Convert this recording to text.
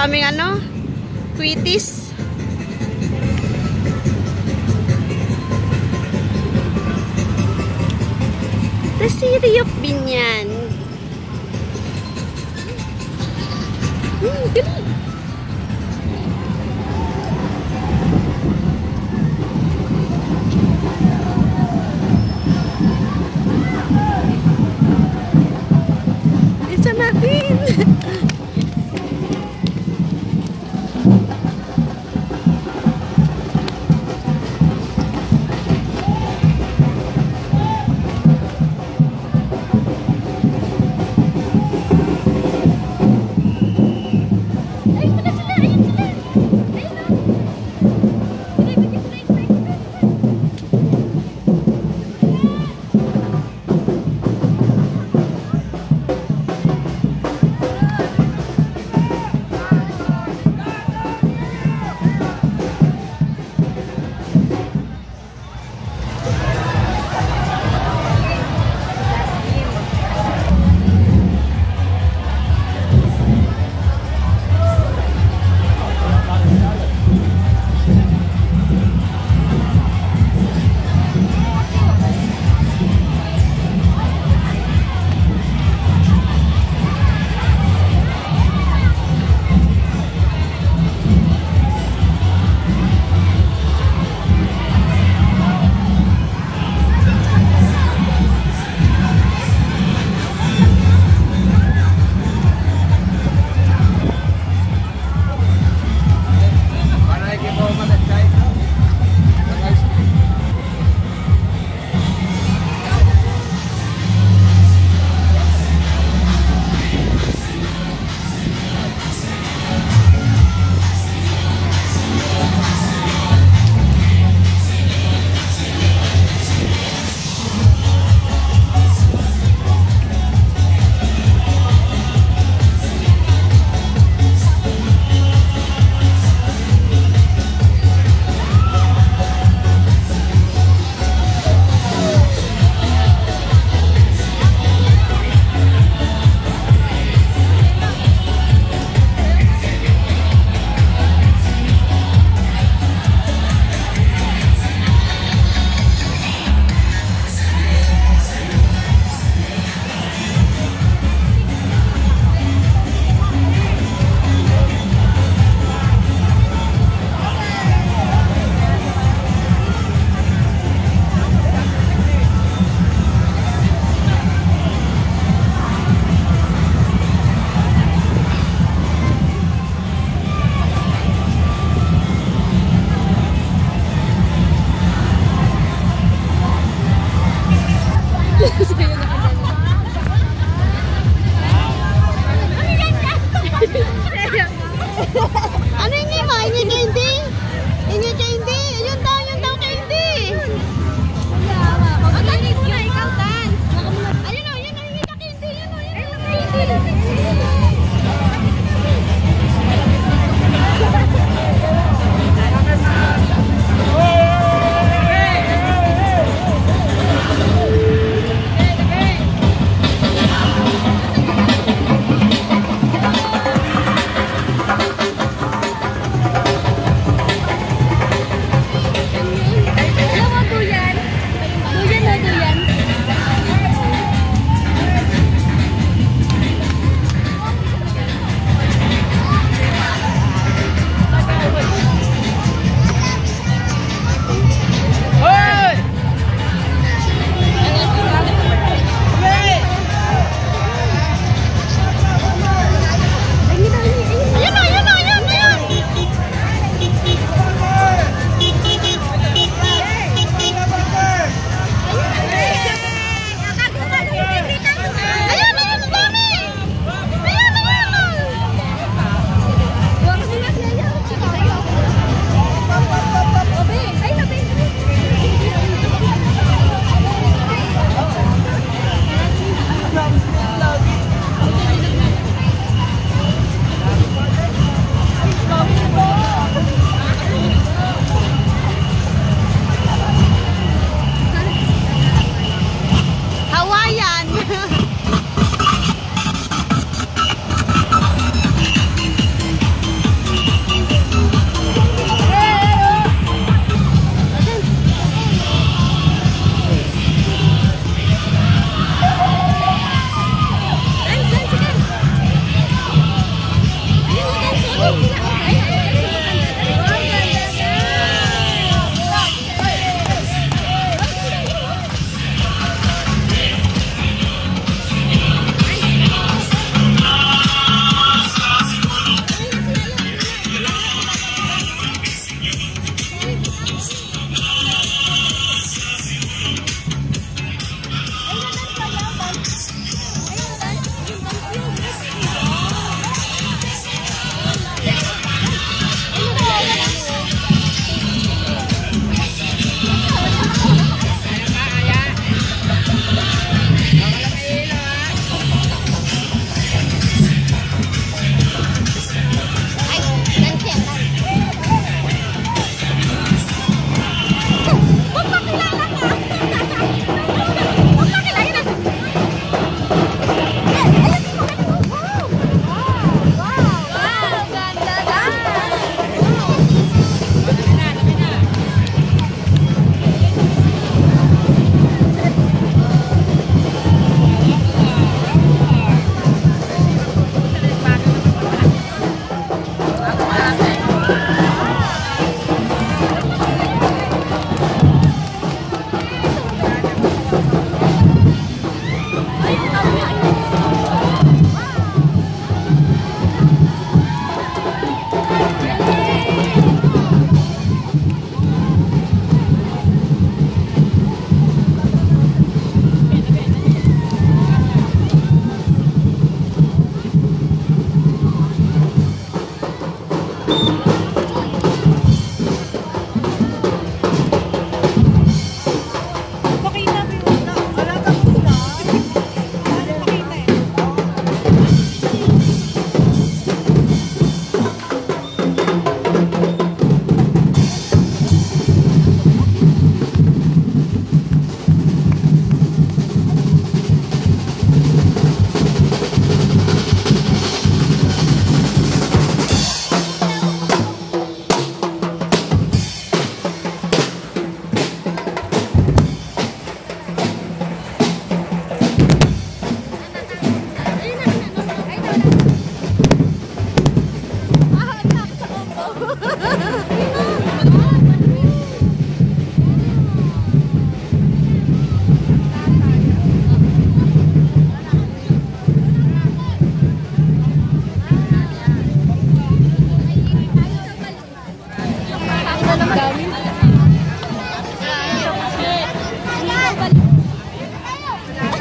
daming ano, kwitis. The City of Binyan. Hmm, galing.